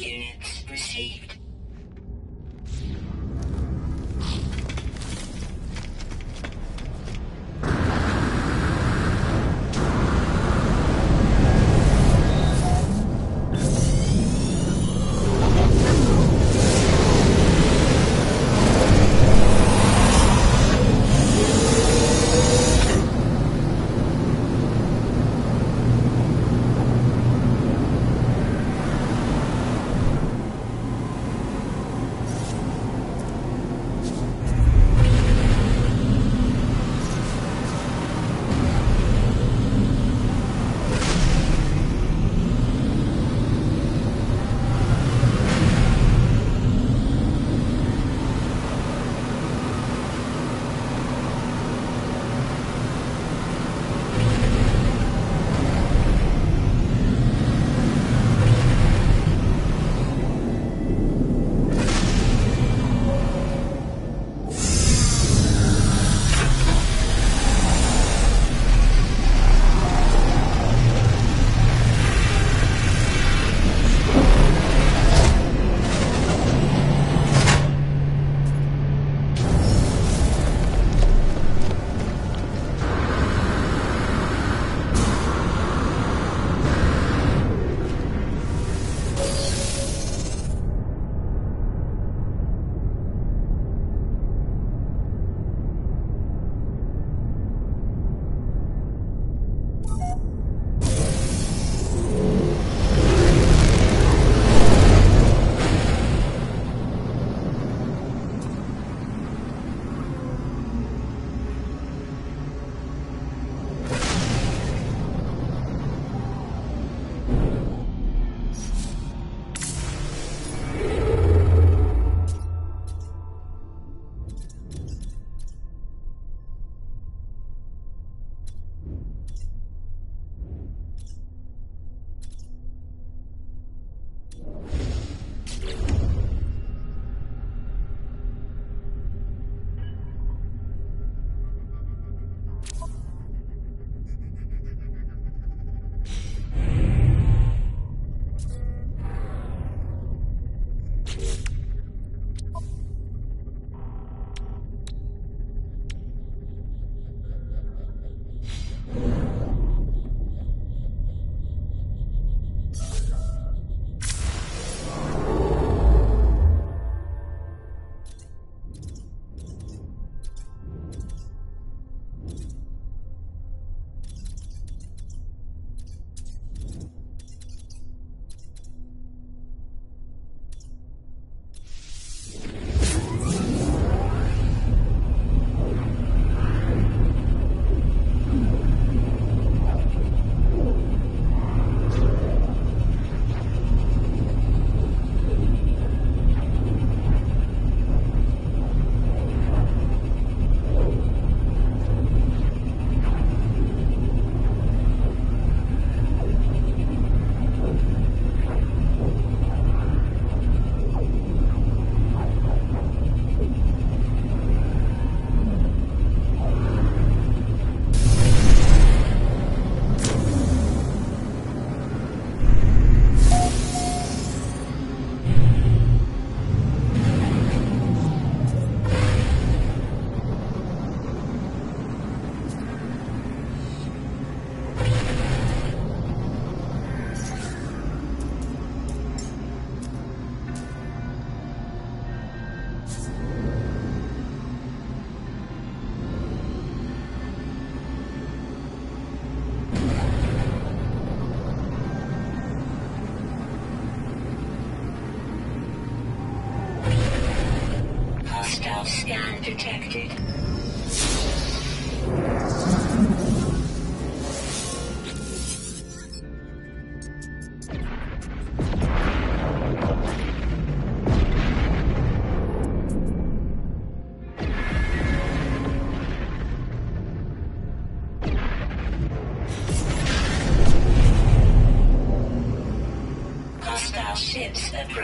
Units received.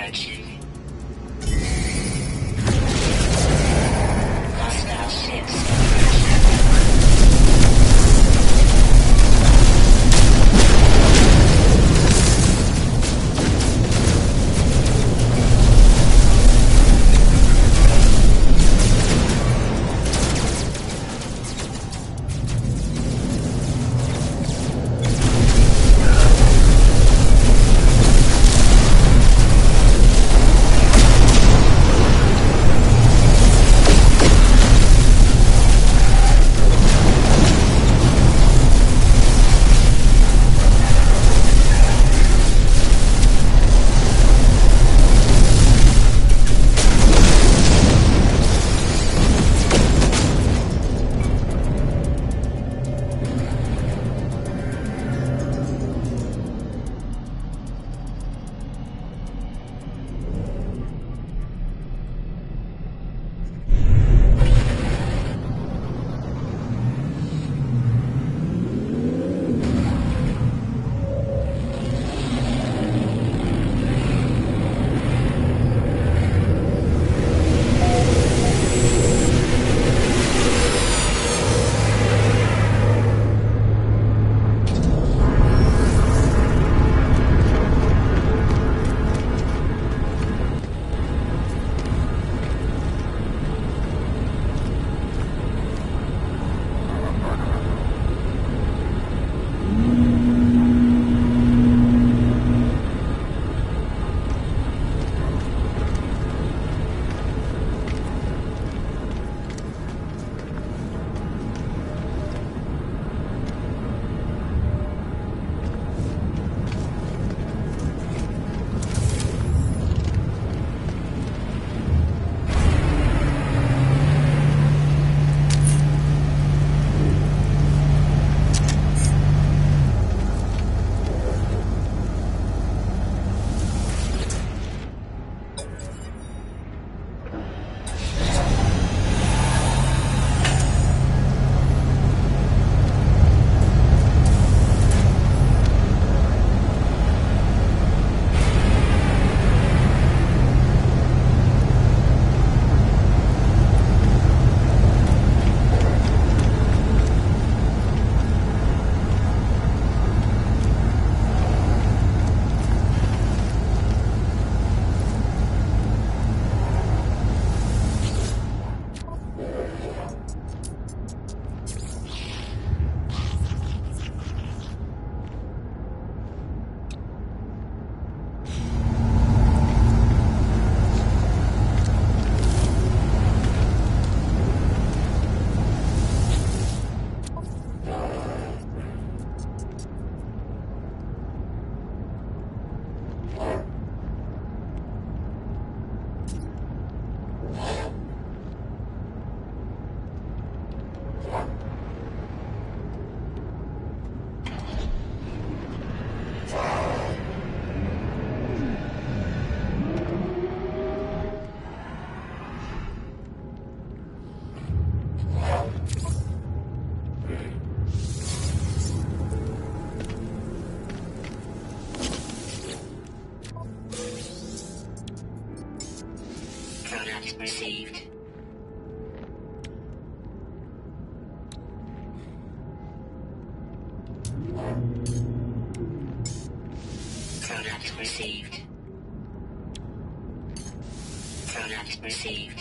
Ships received. Product received.